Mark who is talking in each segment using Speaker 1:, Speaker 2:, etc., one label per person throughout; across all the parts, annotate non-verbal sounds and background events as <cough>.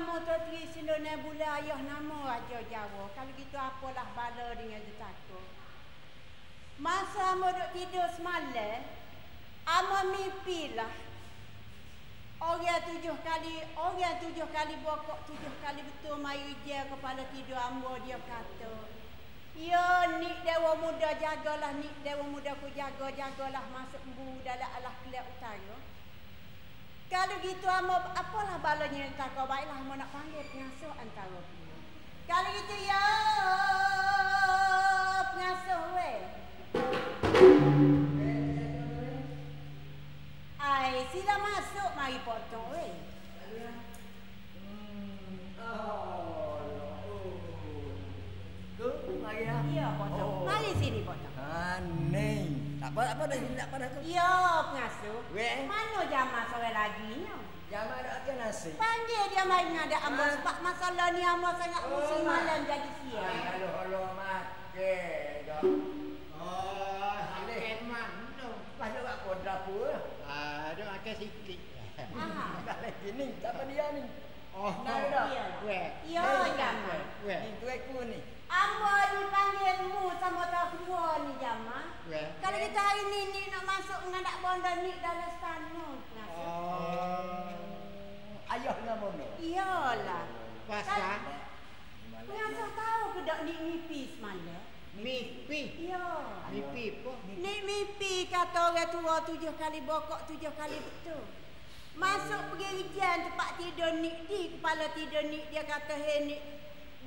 Speaker 1: nama Tok Tri Sindo Nebula ayah nama Raja Jawa. Kalau gitu apalah bala dengan takut. Masa hamba duduk tidur semalam, hamba mimpilah Orang tujuh kali, orang tujuh kali bokok, tujuh kali betul mari dia kepala tidur hamba dia kata. Ya, Nik Dewa Muda jagalah, Nik Dewa Muda ku jaga, jagalah masuk bu dalam alah kelihatan utara. Kalau gitu amo apalah balanya tak kau baiklah amo nak panggil pengasuh antara dua. Kalau gitu ya pengasuh we. Ai, sila masuk mari potong we. Ya, potong.
Speaker 2: Oh.
Speaker 1: Mari sini potong.
Speaker 2: Tak apa, tak apa dah tak apa dah aku.
Speaker 1: Ya, pengasuh.
Speaker 2: Weh.
Speaker 1: Mana jamaah sore lagi ni?
Speaker 2: Jama ada akan nasi.
Speaker 1: Panggil dia mari ada ambo
Speaker 2: Ah.
Speaker 1: sebab masalah ni ambo sangat
Speaker 2: Oh,
Speaker 1: musim malam jadi siang.
Speaker 2: Halo, halo, makke.
Speaker 3: Oh, makan mana?
Speaker 2: Pasal kat kau dapur.
Speaker 3: Ada makan sikit.
Speaker 1: Aha. <laughs>
Speaker 2: Tak lagi ni, siapa dia ni?
Speaker 3: Oh,
Speaker 2: Nah, dah.
Speaker 3: Weh.
Speaker 1: Ya,
Speaker 2: Hei,
Speaker 1: jamaah.
Speaker 3: Weh.
Speaker 2: Ni tu aku ni.
Speaker 1: Ambo dipanggil mu sama tak tua ni jamaah.
Speaker 3: Weh.
Speaker 1: Kalau kita hari ni ni nak masuk mengadak bonda ni dalam stano.
Speaker 3: Oh.
Speaker 2: Ayah nama mana?
Speaker 1: Iyalah.
Speaker 3: Pasal
Speaker 1: Pengasuh tahu ke dak ni mimpi semalam?
Speaker 3: mimpi.
Speaker 1: Ya.
Speaker 3: Mimpi apa?
Speaker 1: Ni mimpi kata orang tua tujuh kali bokok tujuh kali betul. Masuk pergi rijian tempat tidur Nik di kepala tidur Nik dia kata hei Nik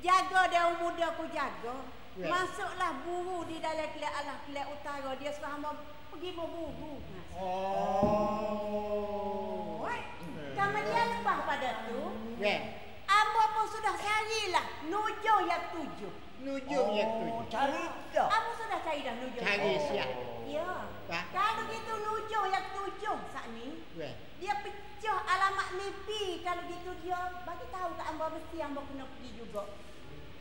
Speaker 1: jaga dia muda aku jaga.
Speaker 3: Ya.
Speaker 1: Masuklah buru di dalam kelak alah kelak utara dia selama pergi berburu.
Speaker 3: Oh.
Speaker 1: Kemudian lepas pada tu,
Speaker 3: Weh.
Speaker 1: Ambo pun sudah carilah nuju yang tujuh.
Speaker 3: Nujung yang tu.
Speaker 2: Oh, Cari dah.
Speaker 1: Ambo sudah cari dah nuju.
Speaker 3: Cari siap.
Speaker 1: Ya.
Speaker 3: Pak.
Speaker 1: Kalau gitu nuju yang tujuh saat ni.
Speaker 3: Weh.
Speaker 1: Dia pecah alamat mimpi. Kalau gitu dia bagi tahu ke Ambo mesti Ambo kena pergi juga.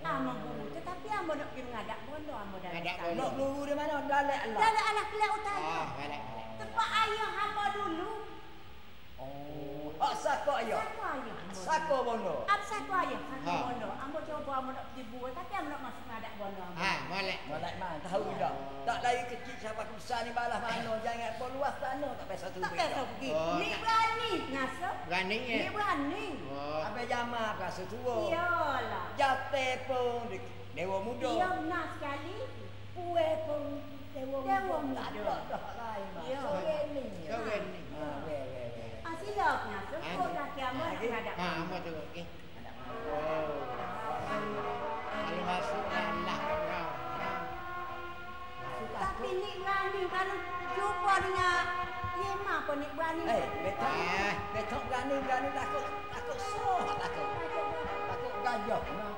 Speaker 1: Ambo buru. Tetapi Ambo nak pergi mengadak bondo Ambo dah.
Speaker 3: Ngadak bondo.
Speaker 2: Nak luru di mana? Dalek Allah.
Speaker 1: Anak kelak utara.
Speaker 3: Ah, balik.
Speaker 1: Tempat ayah Ambo dulu.
Speaker 2: Oh, hak sako ayah.
Speaker 1: Sako ayah. Ambo
Speaker 2: Sako bono.
Speaker 1: Apa sako ayah? Sako
Speaker 3: Ha.
Speaker 1: bondo. Ambo coba Ambo nak pergi buat. Tapi Ambo nak masuk mengadak bondo Ambo.
Speaker 3: Ha, balik.
Speaker 2: Malak man, tahu dah. Tak lagi kecil siapa besar ni balas mana. <laughs> Jangan pun luas sana tak payah satu
Speaker 1: Tak payah pergi.
Speaker 3: Oh,
Speaker 1: Ni berani ngasa.
Speaker 3: Berani
Speaker 1: Ni
Speaker 3: ya?
Speaker 1: berani.
Speaker 3: Oh.
Speaker 2: Habis jama rasa tua.
Speaker 1: Iyalah.
Speaker 2: Jate pun de- dewa muda.
Speaker 1: Dia benar sekali. Kue pun
Speaker 2: Dewa
Speaker 1: Dewa
Speaker 2: muda. Tak
Speaker 1: muda.
Speaker 2: ada dah lain. mah.
Speaker 1: Ya.
Speaker 2: Sore ni.
Speaker 3: Sore ni.
Speaker 2: Ha, weh, weh, weh.
Speaker 1: Ah, sila dah kiamat
Speaker 2: Lagi?
Speaker 1: menghadap.
Speaker 3: Ha, apa tu? Okey. Oh. Kalau masuk Allah kau.
Speaker 1: Tapi ni berani kalau jumpa dengan Yema pun ni berani.
Speaker 2: Eh, betul.
Speaker 3: Eh.
Speaker 2: Betul berani berani takut takut soh takut. Takut gajah. Nah,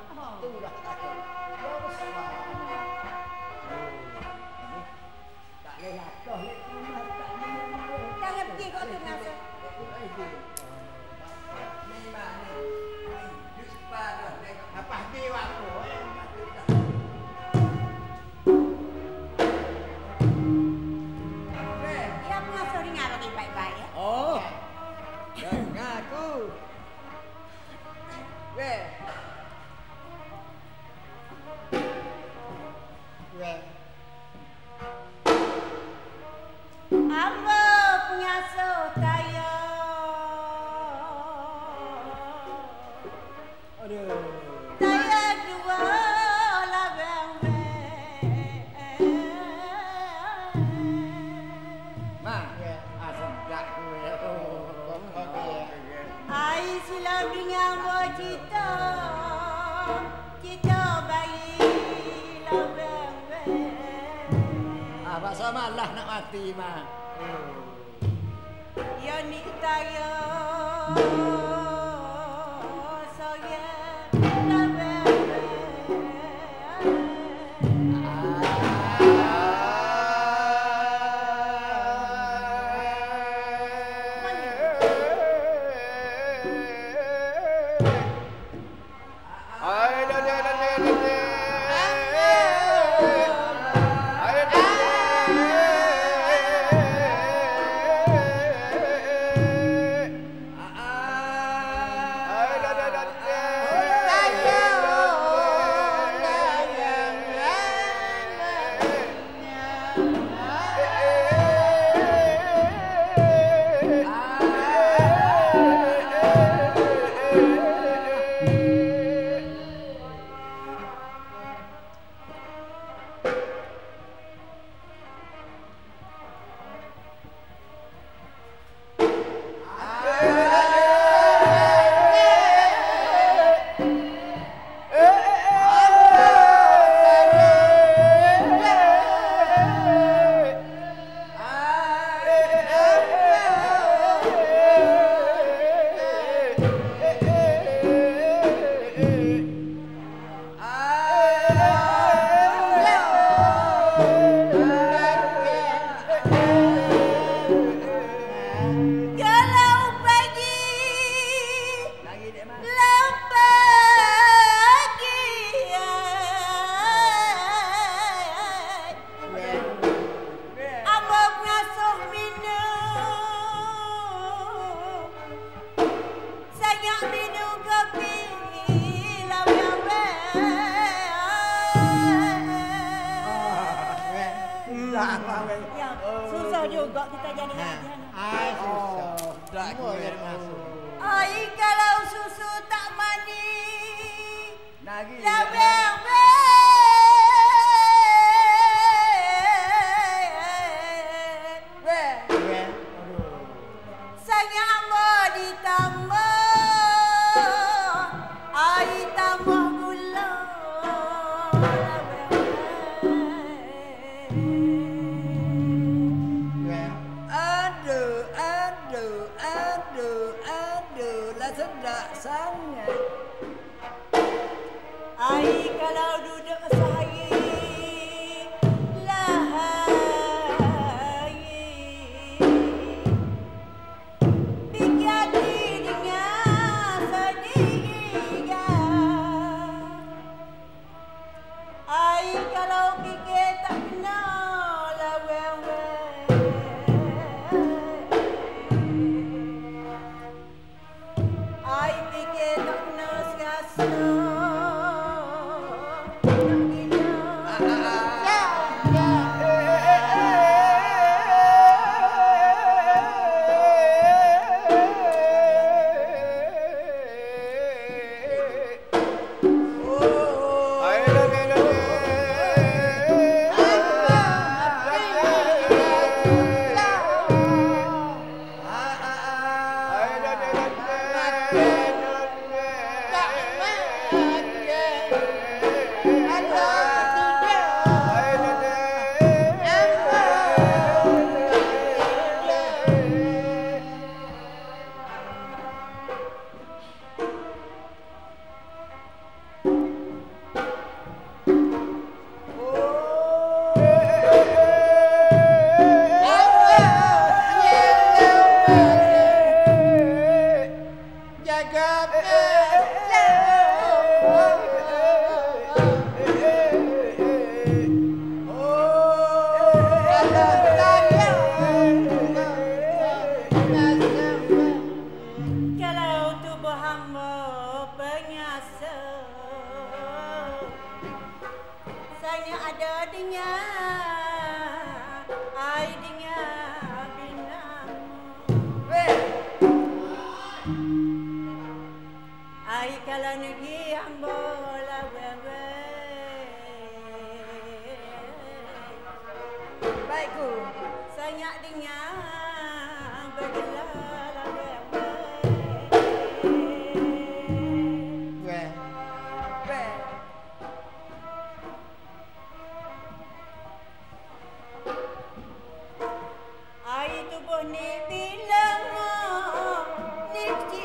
Speaker 2: Yeah.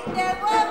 Speaker 2: Ni
Speaker 1: kecil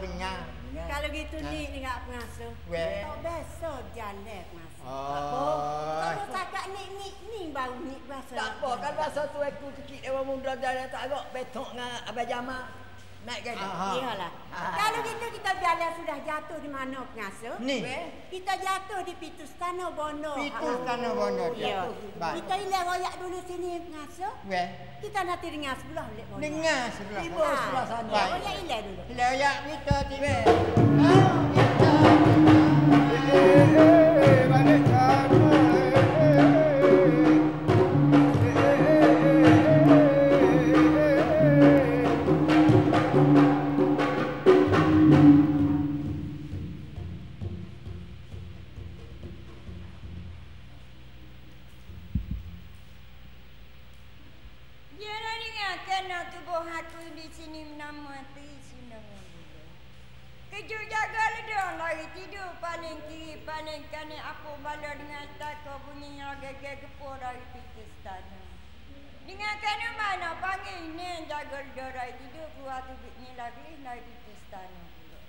Speaker 3: Ah, merinya.
Speaker 1: Kalau gitu ni dengan pengasuh
Speaker 3: Weh.
Speaker 1: Tak biasa jalan pengasuh
Speaker 3: Oh.
Speaker 1: Kalau cakap ni ni ni baru ni bahasa
Speaker 2: Tak apa, kan bahasa tu aku kecil dewa muda jalan tak agak betok dengan Abang Jamal. Naik kereta.
Speaker 3: Aha.
Speaker 1: Iyalah.
Speaker 2: Ah.
Speaker 1: Kalau gitu kita jalan sudah jatuh di mana pengasuh?
Speaker 3: Ni.
Speaker 2: Weh.
Speaker 1: Kita jatuh di Pitu Stana Bono.
Speaker 3: Pitu
Speaker 1: Ha.
Speaker 3: Stana Bono,
Speaker 1: Ya.
Speaker 3: Baik.
Speaker 1: Kita hilang royak dulu sini pengasuh.
Speaker 3: Weh.
Speaker 1: Kita nanti dengar sebelah balik Bono.
Speaker 3: Dengar sebelah.
Speaker 2: Tiba sebelah sana.
Speaker 3: Baik.
Speaker 1: Royak hilang dulu.
Speaker 3: Layak kita tiba.
Speaker 2: Weh.
Speaker 3: Balik
Speaker 4: Dengan kana mana panggil ni jaga ledang lari tidur keluar tubik ni lagi dari pita istana. pula.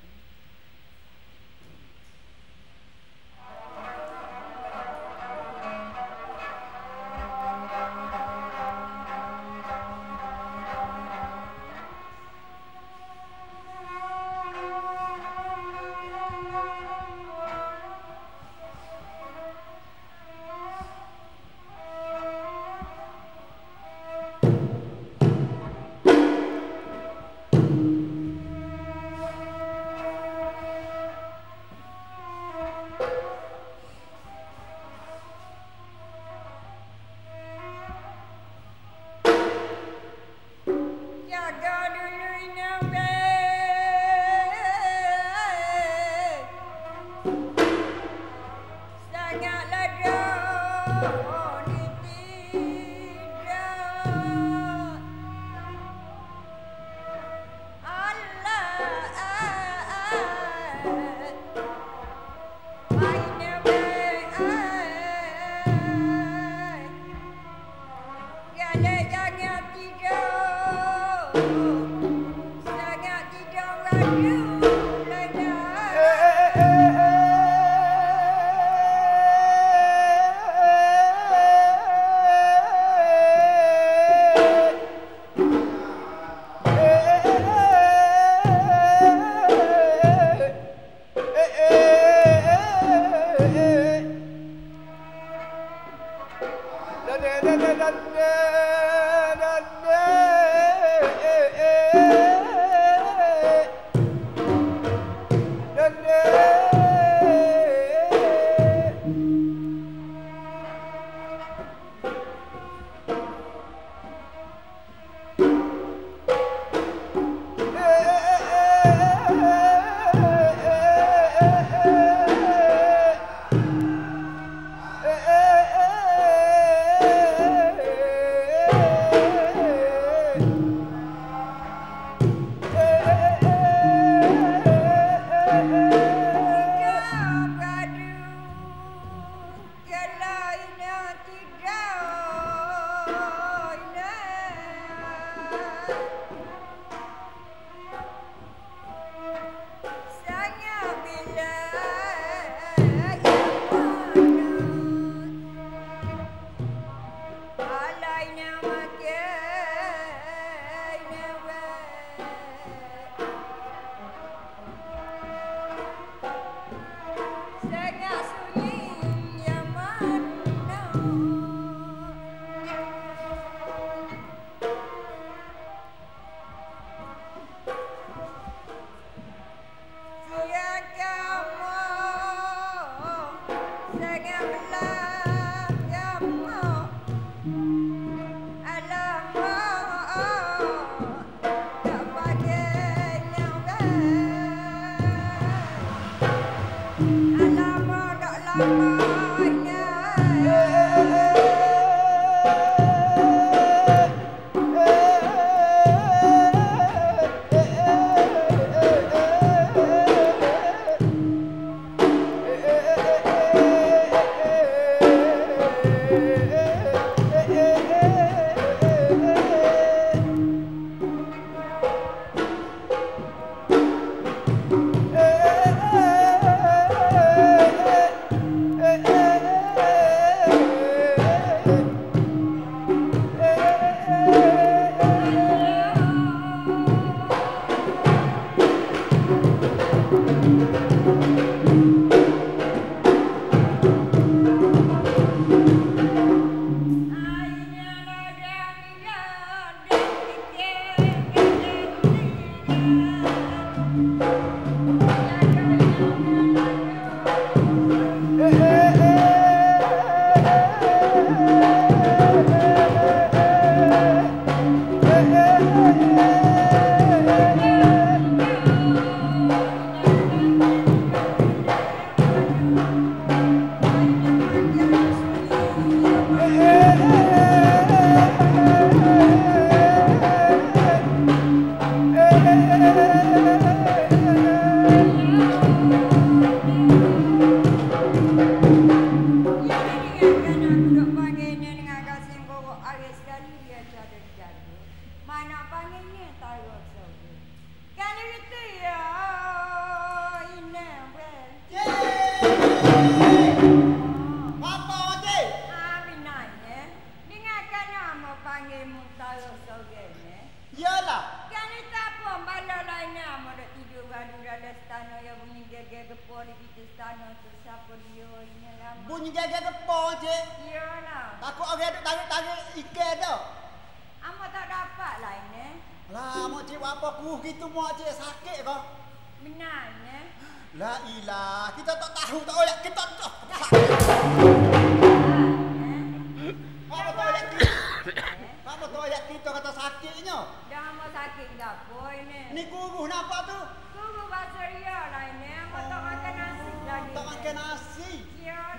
Speaker 5: Aê!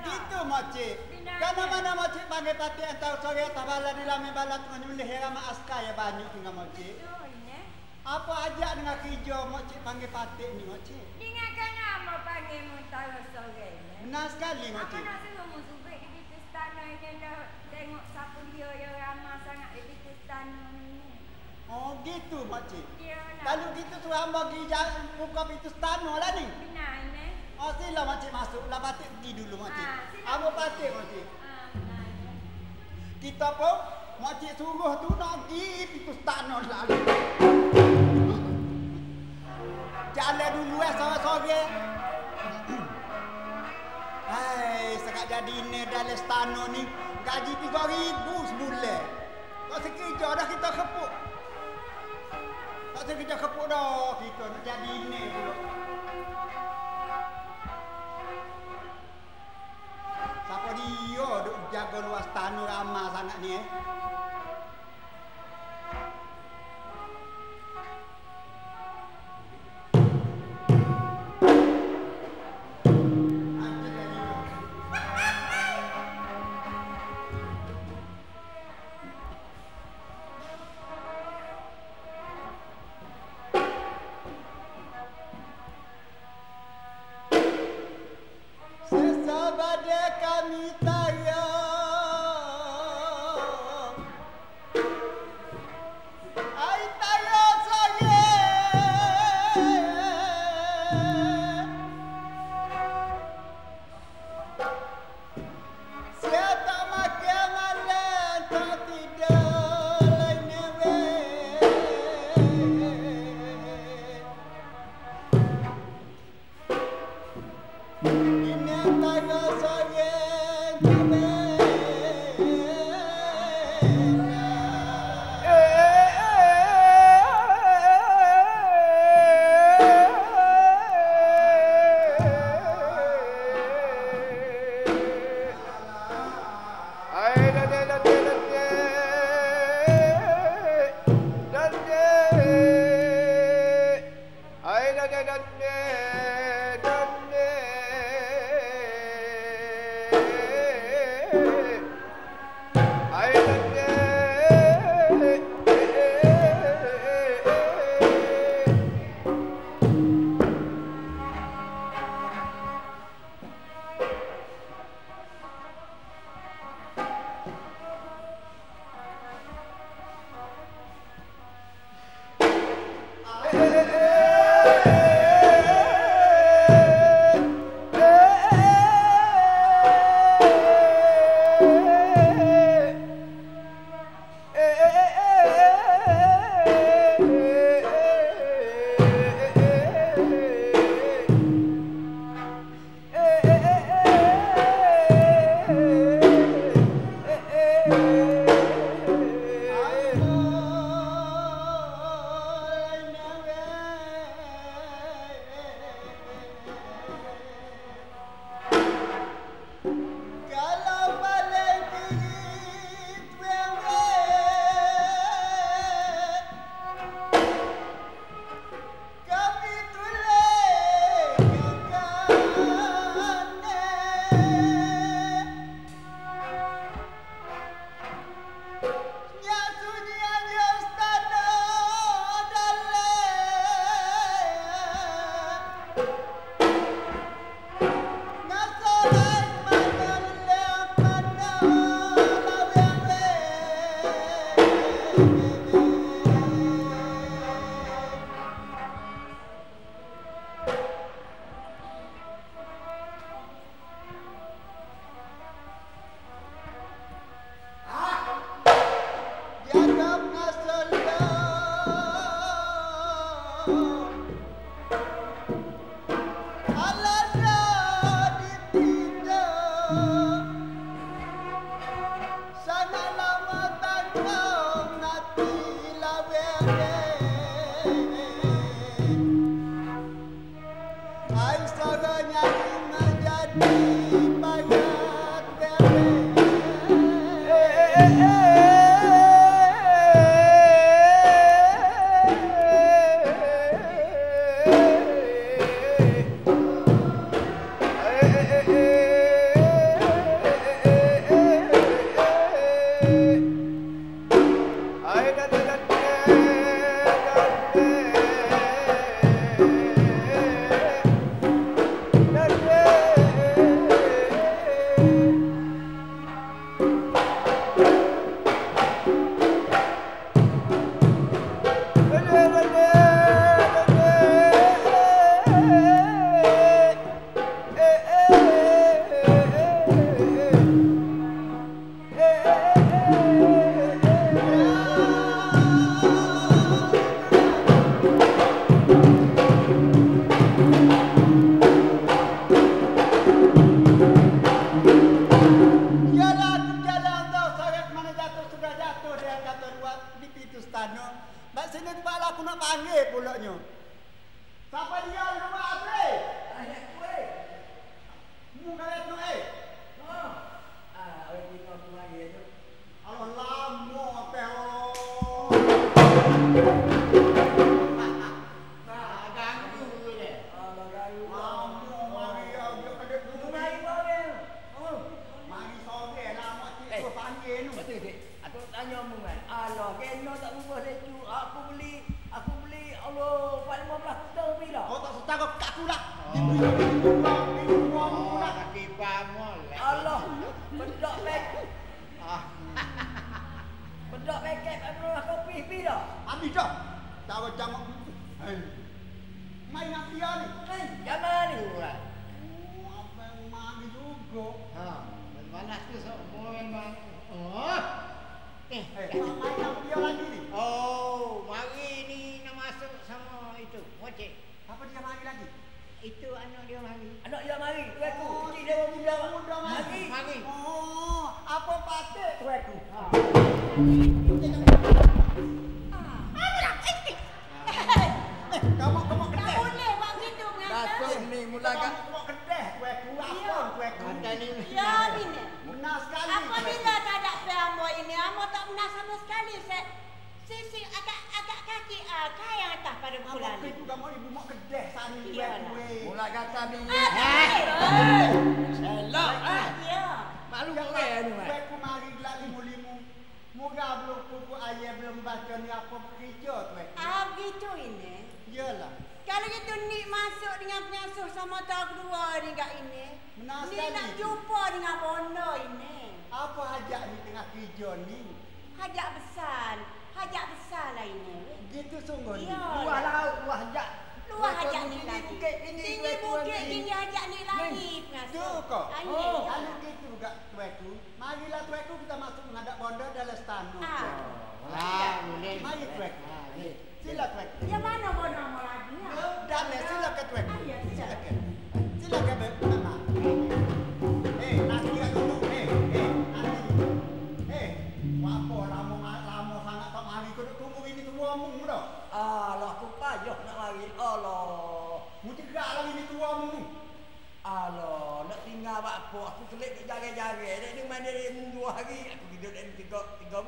Speaker 5: Gitu mak cik.
Speaker 4: Pindah
Speaker 5: Karena
Speaker 4: aja.
Speaker 5: mana mak cik panggil pati antara sore tak bala di lami bala tu nyembelih heran mak askar ya banyak dengan mak cik.
Speaker 4: Itu ini.
Speaker 5: Apa aja dengan kerja mak cik panggil pati ni mak cik?
Speaker 4: Dengarkan nama panggil Muntara sore ini.
Speaker 5: Benar sekali mak
Speaker 4: Apa nak suruh musubik di kita stano ini dah tengok siapa dia yang ramah sangat di kita stano ini.
Speaker 5: Oh gitu mak cik.
Speaker 4: Iyalah.
Speaker 5: Kalau gitu tu hamba pergi buka pintu stano lah ni.
Speaker 4: Benar ini.
Speaker 5: Oh sila mak cik masuk. Lah patik pergi dulu mak cik.
Speaker 4: Ah, sila.
Speaker 5: Apa patik mak cik?
Speaker 4: Ah, benarnya.
Speaker 5: Kita pun mak cik suruh tu nak pergi pintu stano lalu. Jalan dulu eh sore-sore. <clears throat> Hai, sekat jadi ni dalam stano ni gaji 3000 sebulan. Tak sekejap dah kita kepuk. Tak sekejap kepuk dah kita nak jadi ni pula. Siapa dia duk jaga luas tanah ramah sangat ni eh? I'm starting cepat lah aku nak panggil pulaknya. Siapa dia di rumah Apre?
Speaker 2: Anak kue.
Speaker 5: Mu kaya tu eh.
Speaker 2: Oh. Ah, orang kita tu lagi tu.
Speaker 5: Allah lama apa
Speaker 2: Allah,
Speaker 3: Ah,
Speaker 2: kopi
Speaker 5: dah. Hei. Nak dia ni.
Speaker 2: Ni.
Speaker 3: kuat.
Speaker 5: Oh, apa yang mari juga.
Speaker 3: Ha, mana tu semua memang. Oh. Eh,
Speaker 5: Eh, main nak dia lagi ni.
Speaker 3: Oh, mari ni nak masuk sama itu. Mocik.
Speaker 5: Apa dia mari lagi?
Speaker 3: Itu anak dia mari.
Speaker 2: Anak dia mari, tu aku.
Speaker 5: Oh,
Speaker 2: Kecil dia muda.
Speaker 5: Muda mari.
Speaker 3: Mari.
Speaker 5: Oh, apa patut tu aku? Ha. Eh, kamu
Speaker 1: Tak boleh buat gitu
Speaker 2: ni
Speaker 5: kamu kedai. Apa aku?
Speaker 3: Ada ni.
Speaker 1: Ya, bina.
Speaker 5: Benar sekali.
Speaker 1: Apa
Speaker 5: tu
Speaker 1: bila
Speaker 5: aku.
Speaker 1: tak ada ambo ini? Ambo tak pernah sama sekali. Saya sisi agak agak kaki ah kaya atas pada
Speaker 5: Apa
Speaker 1: bulan.
Speaker 5: tu itu kamu ibu mau kedai aku. eh.
Speaker 2: Mula kata ni.
Speaker 1: Ah, tak boleh.
Speaker 2: Elok ah.
Speaker 1: Ya.
Speaker 2: Malu
Speaker 5: Jangan
Speaker 2: kau ni.
Speaker 5: Baik aku mari gelak limu-limu. Moga belum kuku ayah belum baca ni apa kerja tu aku.
Speaker 1: Ah, begitu ini.
Speaker 5: Iyalah.
Speaker 1: Kalau gitu Nik masuk dengan pengasuh sama tak kedua ni kat ini.
Speaker 5: Sekali.
Speaker 1: nak jumpa dengan Bondo ini.
Speaker 5: Apa hajat ni tengah kerja ni?
Speaker 1: Hajat besar. Hajat besar lah ini.
Speaker 5: Gitu sungguh ni.
Speaker 2: Luah laut, luah hajat.
Speaker 1: Luar hajat ni
Speaker 2: Tinggi
Speaker 1: lagi.
Speaker 2: bukit, tinggi
Speaker 1: Tinggi
Speaker 2: kuat
Speaker 1: bukit,
Speaker 2: tuan ni.
Speaker 1: tinggi lagi pengasuh.
Speaker 5: Tu kok.
Speaker 1: Ah.
Speaker 2: Oh.
Speaker 5: Kalau gitu gak tuaku, marilah tuaku kita masuk menghadap bondo dalam stano.
Speaker 1: Ah.
Speaker 3: Ah, boleh.
Speaker 5: Mari tuaku.
Speaker 3: Ah.
Speaker 5: Sila tuaku.
Speaker 1: Ya mana Bondo mau lagi? ya?
Speaker 5: Dalam silakan tuaku.
Speaker 1: Ah, ya, silakan.
Speaker 5: Silakan.
Speaker 2: Tidur dalam tiga,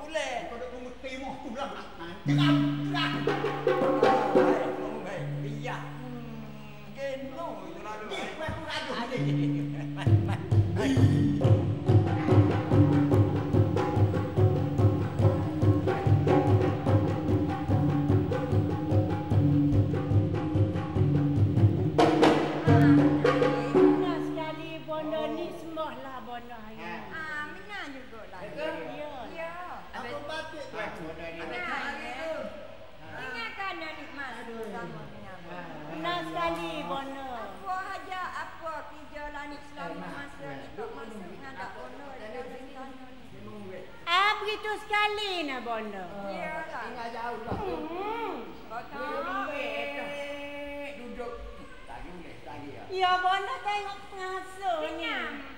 Speaker 1: Bondo tengok pengasuh ni.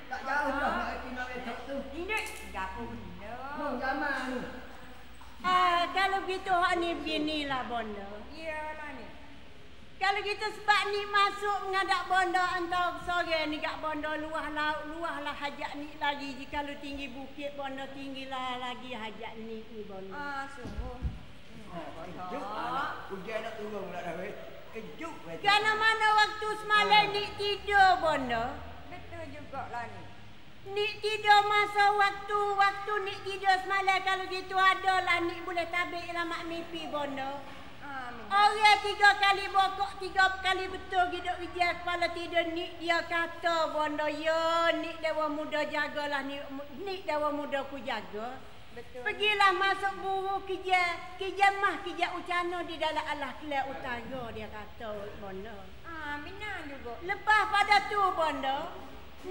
Speaker 2: Tak jauh dah nak tinggal esok tu.
Speaker 4: Ini gapo benda?
Speaker 2: Mau zaman ni.
Speaker 1: Ah kalau gitu hak ni beginilah Bondo.
Speaker 4: Iyalah ni.
Speaker 1: Kalau gitu sebab ni masuk menghadap Bondo antara sore ni kat Bondo luah laut luah lah hajat ni lagi jika lu tinggi bukit Bondo tinggilah lagi hajat ni ni Bondo.
Speaker 4: Ah, sungguh.
Speaker 2: Kejut anak. Ujian nak turun pula dah. weh. Kejut. weh.
Speaker 1: Kerana mana waktu semalam ni tidur Bondo.
Speaker 4: Betul juga lah ni.
Speaker 1: Nik tidur masa waktu waktu Nik tidur semalam kalau gitu adalah Nik boleh tabik lah mak mimpi Bondo.
Speaker 4: Amin.
Speaker 1: Orang tiga kali bokok, tiga kali betul hidup kerja kepala tidur Nik dia kata Bondo ya Nik dewa muda jagalah Nik, Nik dewa muda ku jaga.
Speaker 4: Betul.
Speaker 1: Pergilah masuk buru kerja, kerja mah kerja ucana di dalam Allah Kelah Utara dia kata Bondo.
Speaker 4: Ah, benar juga.
Speaker 1: Lepas pada tu Bondo,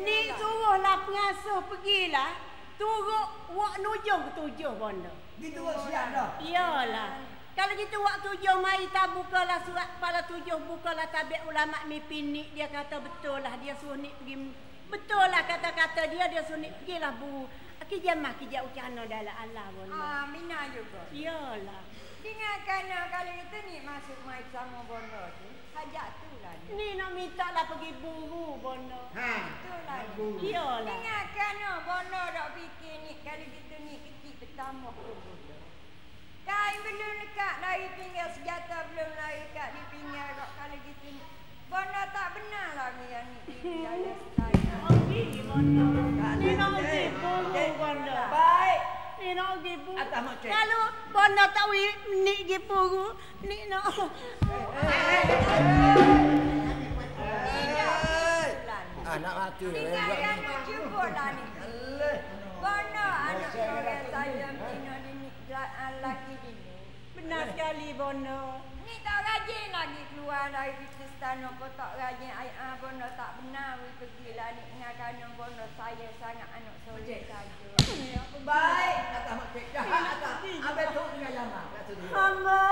Speaker 1: Nik suruhlah pengasuh pergilah turut wak nujung ke tujuh Bondo.
Speaker 2: Gitu buat siap dah.
Speaker 1: Iyalah. Kalau gitu waktu tujuh mari tak bukalah surat pada tujuh bukalah tabik ulama mimpi Nik dia kata betul lah dia suruh Nik pergi betul lah kata-kata dia dia suruh Nik pergilah bu kijamah kijak ucana dalam Allah Bondo.
Speaker 4: Ah, benar juga.
Speaker 1: Iyalah.
Speaker 4: Dengarkan nak kalau kita ni masuk mai sama bondo tu. Hajat tu lah. ni.
Speaker 1: Ni nak minta lah pergi buru bono.
Speaker 3: Ha.
Speaker 4: Tu lah.
Speaker 1: Iyalah.
Speaker 4: Dengarkan nak bondo dok fikir ni kalau kita ni kecil pertama tu bondo. Kain belum lekat dari pinggir senjata belum lari lekat di pinggir kalau kita ni. Bondo tak benar lagi yang ni. <laughs>
Speaker 1: Pergi bono. Ni nak pergi buru bono.
Speaker 2: Baik.
Speaker 1: Ni nak pergi buru.
Speaker 2: Atas mak cek.
Speaker 1: Kalau bono tak wi ni pergi buru, ni nak
Speaker 2: Anak mati dah.
Speaker 4: Dengarkan nak jumpa lah ni. Bondo anak orang saya di ni laki di ni.
Speaker 1: benar sekali bono.
Speaker 4: Ni tak rajin lagi keluar dari Pakistan apa tak rajin ai ah bono tak benar we pergi lah ni ingatkan bono saya sangat anak soleh saja.
Speaker 2: Baik. Atas mak cek. Dah <laughs> atas. Abang tu dengan lama. Situ.
Speaker 1: Hamba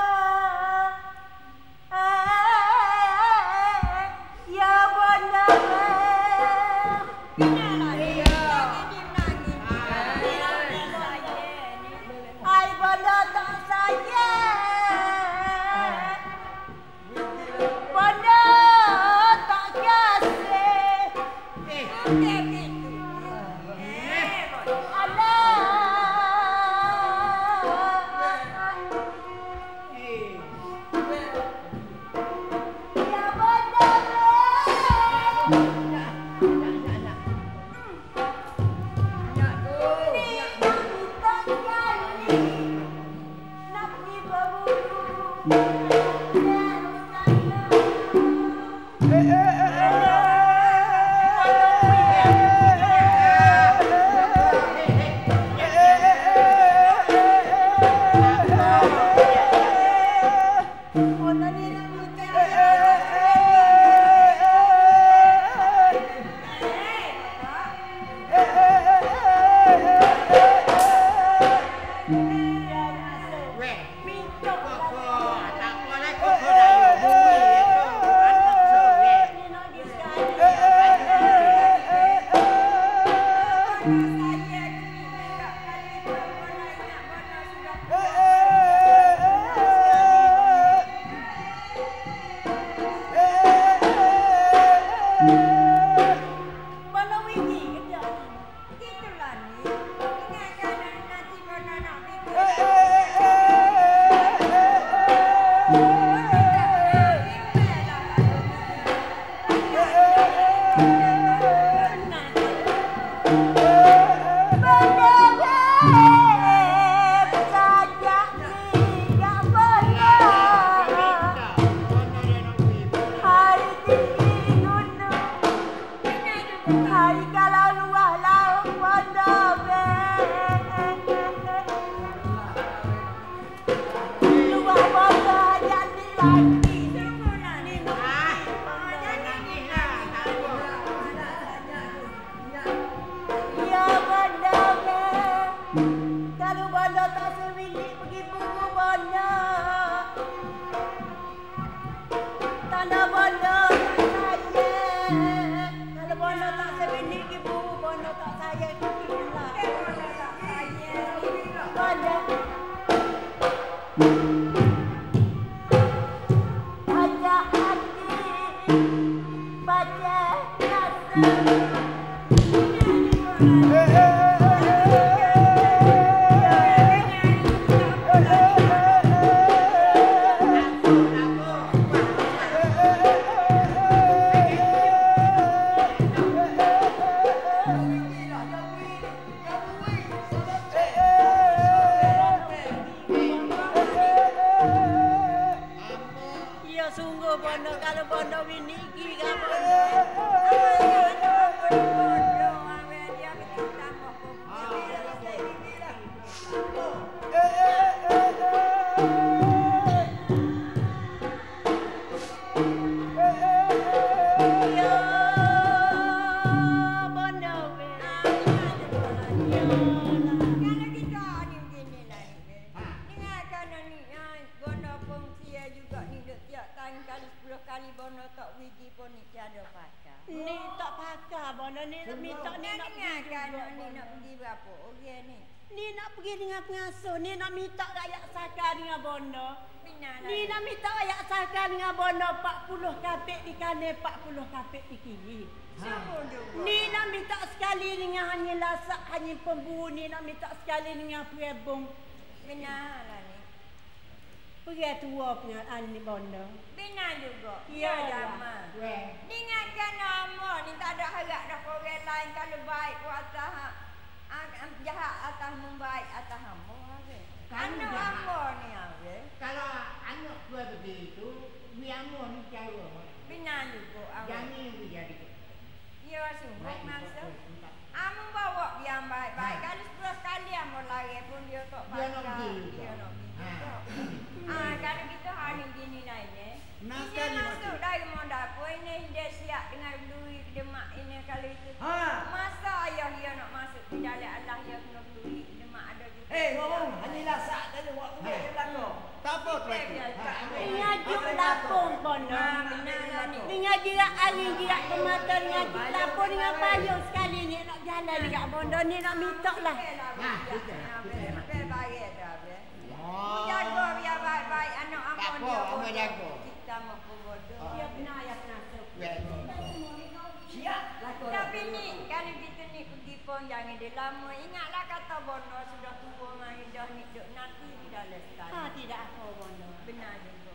Speaker 1: jadi Ni nak minta sekali dengan perebung.
Speaker 4: Benar lah ni.
Speaker 1: Pergi tua pengalaan ni bondo.
Speaker 4: Benar juga.
Speaker 1: Ya,
Speaker 4: Ya,
Speaker 1: ya.
Speaker 4: Jama.
Speaker 3: Weh.
Speaker 4: Dengarkan nama ni tak ada harap dah orang lain kalau baik ku atas ha- ah, ah, jahat atas membaik atas hamba Anak hamba ni habe.
Speaker 3: Kalau anak gua begitu, biamu ni cara.
Speaker 4: Benar juga.
Speaker 3: Jangan dia jadi.
Speaker 4: Ya sungguh
Speaker 3: Baik,
Speaker 4: masa.
Speaker 3: baik, baik.
Speaker 4: Amu bawa dia baik-baik.
Speaker 3: Ha.
Speaker 4: Kalau sepuluh kali amu lari pun dia tak
Speaker 3: Dia nak
Speaker 4: pasal.
Speaker 3: pergi juga.
Speaker 4: Dia nak pergi
Speaker 3: Ha.
Speaker 4: juga. Ah, kalau kita hari gini naik ni.
Speaker 5: Nah,
Speaker 4: Dia
Speaker 5: sekali
Speaker 4: masuk
Speaker 5: macam.
Speaker 4: dari mondapur ini dia siap dengan duit demak ini kalau itu.
Speaker 2: Ha.
Speaker 4: Masa ayah dia nak masuk ke dalam Allah dia kena duit demak ada juga.
Speaker 2: Eh, ngomong. Hanyalah saat tadi waktu dia dia belakang.
Speaker 5: Tak apa tu aku.
Speaker 1: Ngajuk lapung bondo.
Speaker 4: Ah, benar lah ni.
Speaker 1: Dengan jirak angin, jirak pemata, ngajuk lapung dengan payung sekali ni nak jalan dekat bondo ni nak minta lah.
Speaker 3: Nah, kita, kita.
Speaker 4: Oh. Jaga biar baik-baik anak
Speaker 3: Tak
Speaker 4: amak
Speaker 3: apa,
Speaker 4: dia
Speaker 3: amak
Speaker 4: bodoh.
Speaker 3: jaga.
Speaker 4: Kita mau bodoh.
Speaker 1: Ya benar, ya benar.
Speaker 3: Weh.
Speaker 2: Siap. Lakon.
Speaker 4: Tapi ni kalau kita ni pergi pun jangan dia lama. Ingatlah kata bono sudah tua mari dah ni duk nanti di dalam stan.
Speaker 1: Ha, tidak apa bondo.
Speaker 4: Benar juga.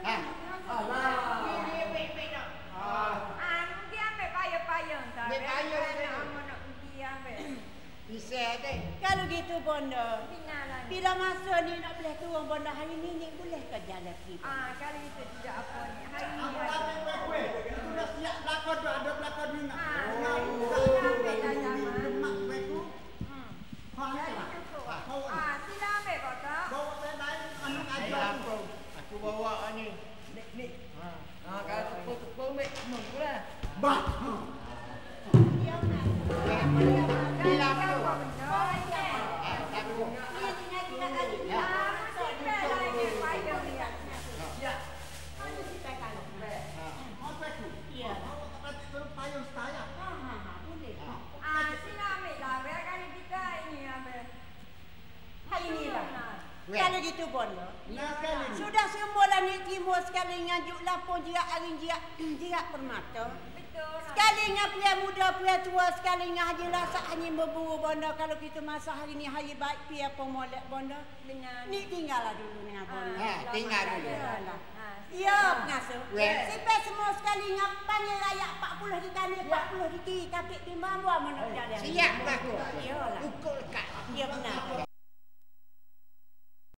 Speaker 3: Ha.
Speaker 2: Alah.
Speaker 3: Weh, weh, weh, nak.
Speaker 2: Ah.
Speaker 4: Ah, mungkin ambil payung-payung tak?
Speaker 3: Ambil payung
Speaker 4: Nak nak pergi ambil. <coughs>
Speaker 3: Bisa deh.
Speaker 1: Kalau gitu bondo.
Speaker 4: Benar lah. ni.
Speaker 1: Bila masa ni nak boleh turun bondo hari ni ni boleh ke jalan kita?
Speaker 4: Ah, kalau itu tidak apa ni.
Speaker 1: Baik pria pemolek bondo.
Speaker 4: Benar.
Speaker 1: Ni tinggallah dulu dengan bondo.
Speaker 3: Ha, tinggal dulu.
Speaker 4: Ah,
Speaker 1: Ya, pengasuh.
Speaker 3: Weh.
Speaker 1: Sampai semua sekali dengan panggil rakyat 40 di kanan, 40 di kiri. Kapit di mana mana jalan.
Speaker 3: Siap aku.
Speaker 1: Iyalah.
Speaker 3: Ukur lekat.
Speaker 1: Ya benar.